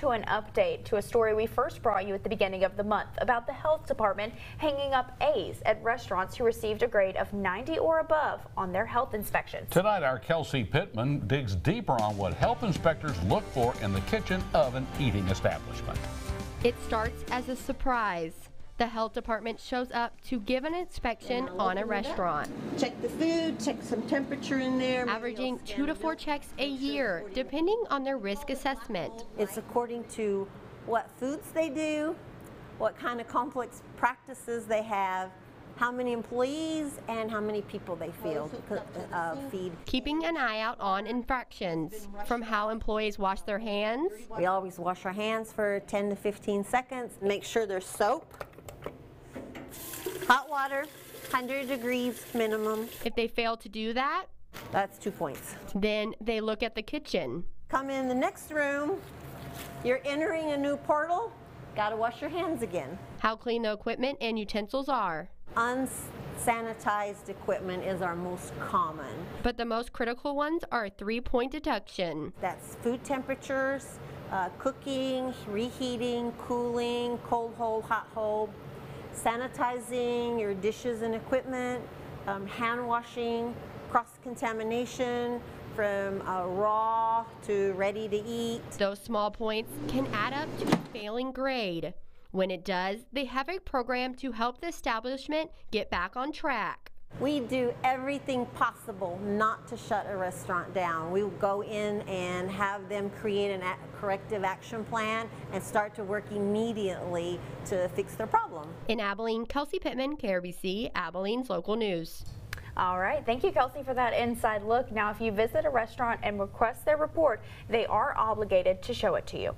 To an update to a story we first brought you at the beginning of the month about the health department hanging up A's at restaurants who received a grade of 90 or above on their health inspections. Tonight, our Kelsey Pittman digs deeper on what health inspectors look for in the kitchen of an eating establishment. It starts as a surprise. The health department shows up to give an inspection on a restaurant, Check the food, check some temperature in there. averaging two to four checks a year, depending on their risk assessment. It's according to what foods they do, what kind of complex practices they have, how many employees, and how many people they field, uh, feed. Keeping an eye out on infractions, from how employees wash their hands We always wash our hands for 10 to 15 seconds. Make sure there's soap, hot water, 100 degrees minimum. If they fail to do that, That's two points. then they look at the kitchen. Come in the next room. You're entering a new portal. Got to wash your hands again. How clean the equipment and utensils are. Unsanitized equipment is our most common. But the most critical ones are three point deduction. That's food temperatures, uh, cooking, reheating, cooling, cold hold, hot hold, sanitizing your dishes and equipment, um, hand washing, cross contamination from uh, raw to ready to eat. Those small points can add up to a failing grade. When it does, they have a program to help the establishment get back on track. We do everything possible not to shut a restaurant down. We will go in and have them create a corrective action plan and start to work immediately to fix their problem. In Abilene, Kelsey Pittman, KRBC, Abilene's local news. All right, thank you, Kelsey, for that inside look. Now, if you visit a restaurant and request their report, they are obligated to show it to you.